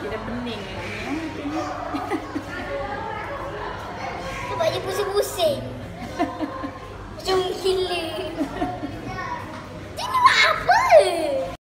Dia dah pening kan? Mana pening? Nampak dia pusing-pusing.